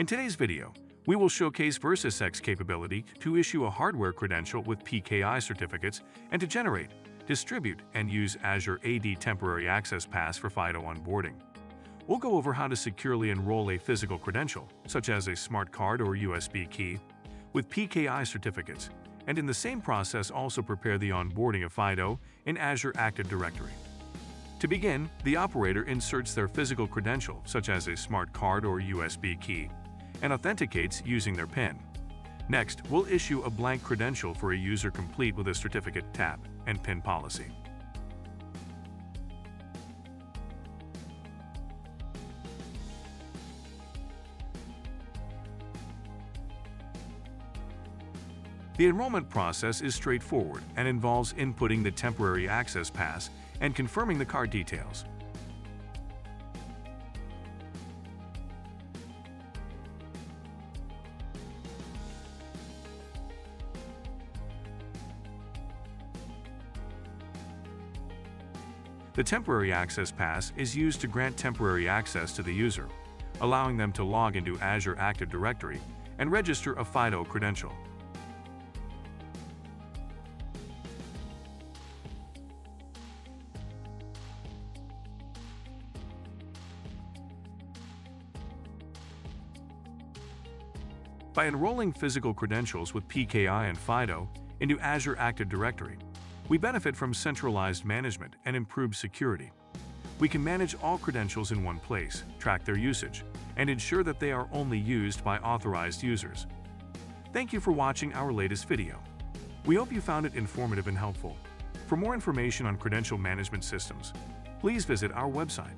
In today's video, we will showcase Versasec's capability to issue a hardware credential with PKI certificates and to generate, distribute, and use Azure AD Temporary Access Pass for FIDO onboarding. We'll go over how to securely enroll a physical credential, such as a smart card or USB key, with PKI certificates, and in the same process also prepare the onboarding of FIDO in Azure Active Directory. To begin, the operator inserts their physical credential, such as a smart card or USB key, and authenticates using their PIN. Next, we'll issue a blank credential for a user complete with a certificate TAP and PIN policy. The enrollment process is straightforward and involves inputting the temporary access pass and confirming the card details. The temporary access pass is used to grant temporary access to the user, allowing them to log into Azure Active Directory and register a FIDO credential. By enrolling physical credentials with PKI and FIDO into Azure Active Directory, we benefit from centralized management and improved security. We can manage all credentials in one place, track their usage, and ensure that they are only used by authorized users. Thank you for watching our latest video. We hope you found it informative and helpful. For more information on credential management systems, please visit our website